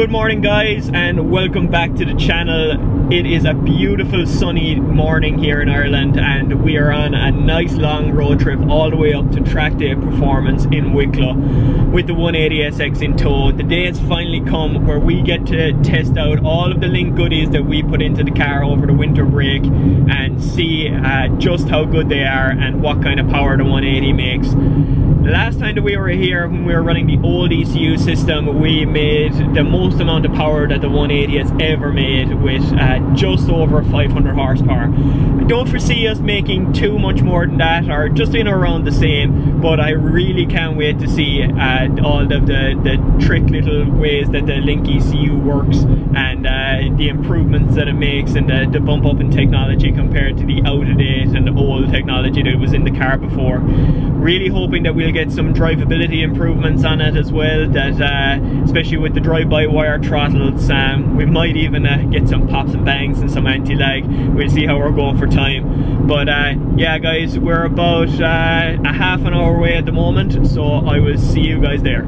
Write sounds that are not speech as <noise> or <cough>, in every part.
Good morning guys and welcome back to the channel. It is a beautiful sunny morning here in Ireland and we are on a nice long road trip all the way up to Track Day Performance in Wicklow with the 180SX in tow. The day has finally come where we get to test out all of the link goodies that we put into the car over the winter break and see uh, just how good they are and what kind of power the 180 makes. The last time that we were here when we were running the old ECU system we made the most amount of power that the 180 has ever made with uh, just over 500 horsepower. I don't foresee us making too much more than that or just in around the same but I really can't wait to see uh, all of the, the trick little ways that the Link ECU works and uh, the improvements that it makes and the, the bump up in technology compared to the out of date and old technology that was in the car before. Really hoping that we'll get some drivability improvements on it as well that uh, especially with the drive-by-wire throttles um, we might even uh, get some pops and bangs and some anti-lag. We'll see how we're going for time. But uh, yeah guys we're about uh, a half an hour away at the moment so I will see you guys there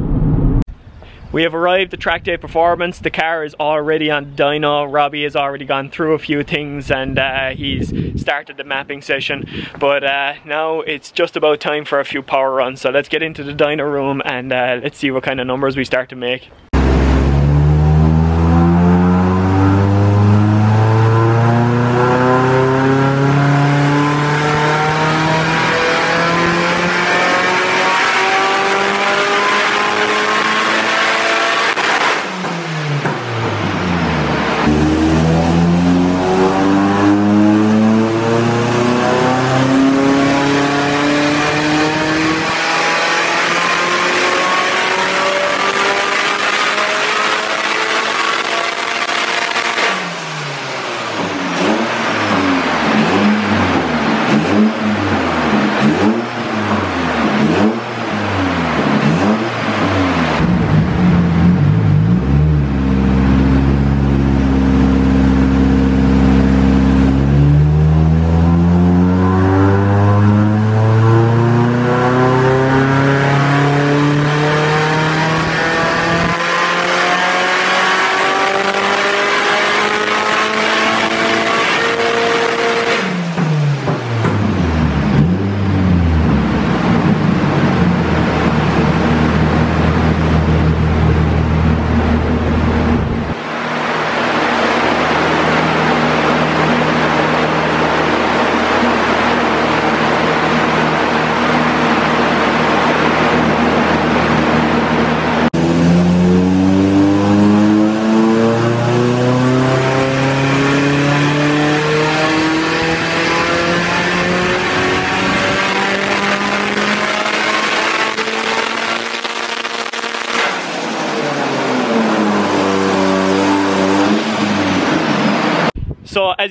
we have arrived at Track Day Performance. The car is already on dyno. Robbie has already gone through a few things and uh, he's started the mapping session. But uh, now it's just about time for a few power runs. So let's get into the dyno room and uh, let's see what kind of numbers we start to make.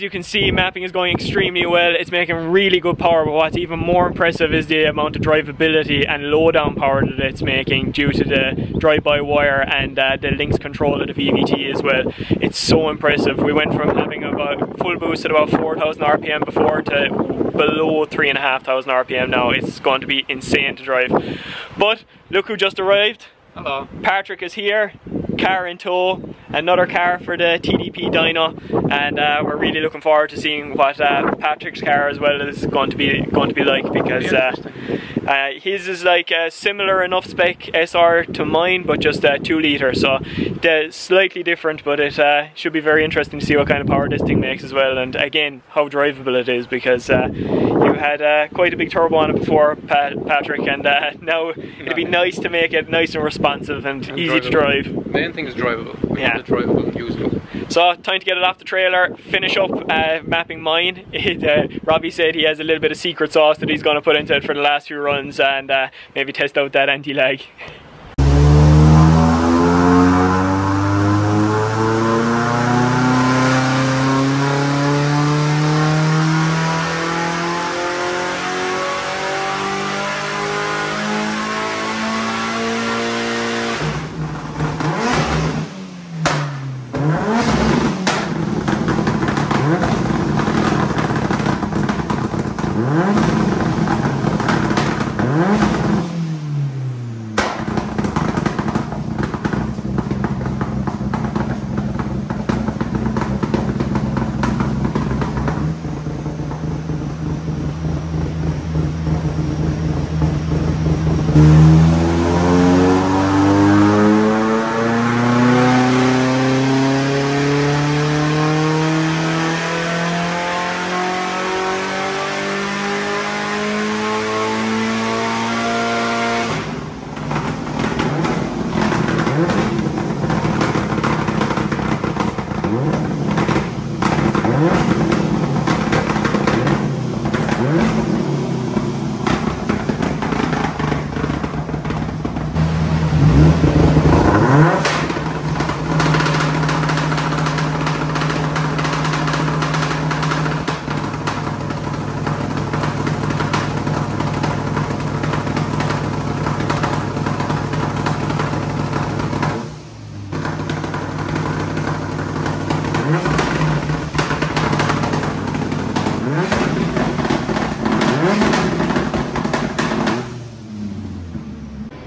As you can see, mapping is going extremely well. It's making really good power, but what's even more impressive is the amount of drivability and low down power that it's making due to the drive-by-wire and uh, the links control of the VVT as well. It's so impressive. We went from having about full boost at about 4,000 RPM before to below 3,500 RPM now. It's going to be insane to drive. But look who just arrived. Hello. Patrick is here car in tow, another car for the TDP dyno, and uh, we're really looking forward to seeing what uh, Patrick's car as well is going to be going to be like because uh, uh his is like a similar enough spec SR to mine, but just a two liter, so they're slightly different, but it uh, should be very interesting to see what kind of power this thing makes as well, and again how drivable it is because uh, you had quite a big turbo on it before, Pat Patrick, and <laughs> now it'd be nice to make it nice and responsive and, and easy drivable. to drive main thing is drivable. We yeah. drivable and usable. So time to get it off the trailer, finish up uh, mapping mine. <laughs> It, uh, Robbie said he has a little bit of secret sauce that he's going to put into it for the last few runs and uh, maybe test out that anti-lag.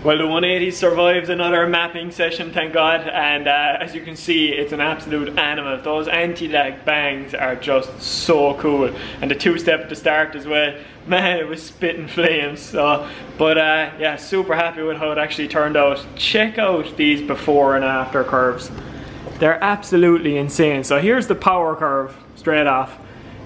Well, the 180 survived another mapping session, thank God, and uh, as you can see, it's an absolute animal. Those anti-lag bangs are just so cool, and the two-step at the start as well. <laughs> Man, it was spitting flames. So, but uh, yeah, super happy with how it actually turned out. Check out these before and after curves. They're absolutely insane. So here's the power curve straight off.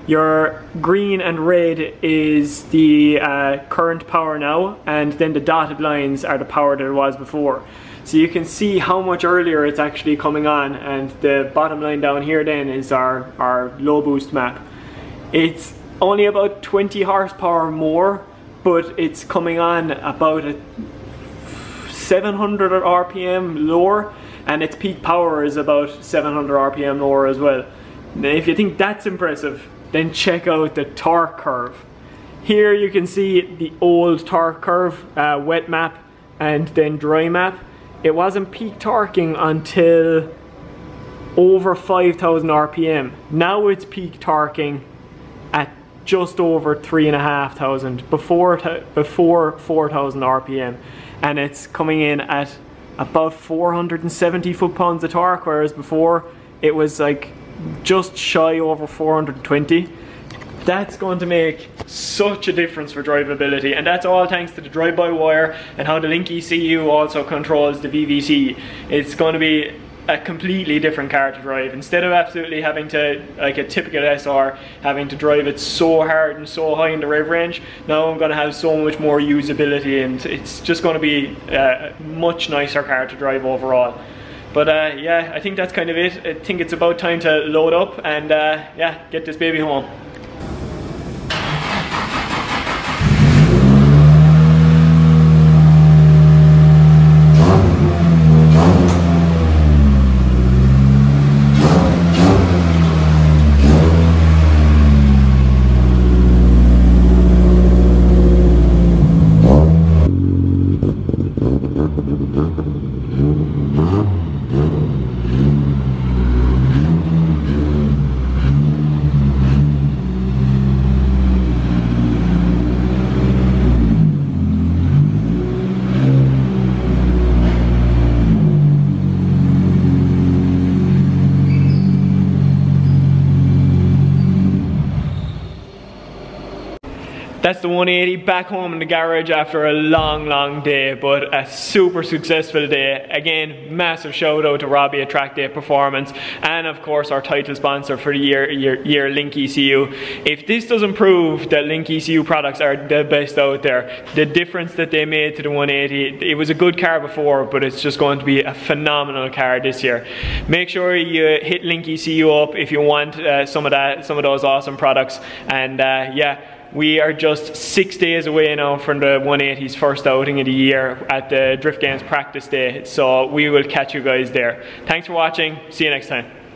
Your green and red is the uh, current power now, and then the dotted lines are the power that it was before. So you can see how much earlier it's actually coming on, and the bottom line down here then is our, our low boost map. It's only about 20 horsepower more, but it's coming on about a 700 RPM lower, and its peak power is about 700 RPM lower as well. If you think that's impressive, then check out the torque curve. Here you can see the old torque curve, uh, wet map and then dry map. It wasn't peak torquing until over 5000 RPM. Now it's peak torquing at just over 3,500 before, before 4,000 RPM and it's coming in at about 470 foot-pounds of torque whereas before it was like just shy over 420 that's going to make such a difference for drivability and that's all thanks to the drive-by-wire and how the Link ECU also controls the VVC. It's going to be a completely different car to drive. Instead of absolutely having to, like a typical SR, having to drive it so hard and so high in the rev range, now I'm going to have so much more usability and it's just going to be a much nicer car to drive overall. But uh, yeah, I think that's kind of it. I think it's about time to load up and uh, yeah, get this baby home. That's the 180 back home in the garage after a long, long day, but a super successful day. Again, massive shout out to Robbie at Track Day Performance, and of course our title sponsor for the year, year, year Link ECU. If this doesn't prove that Link ECU products are the best out there, the difference that they made to the 180, it was a good car before, but it's just going to be a phenomenal car this year. Make sure you hit Link ECU up if you want uh, some of that, some of those awesome products, and uh, yeah we are just six days away now from the 180's first outing of the year at the Drift Games practice day. So we will catch you guys there. Thanks for watching. See you next time.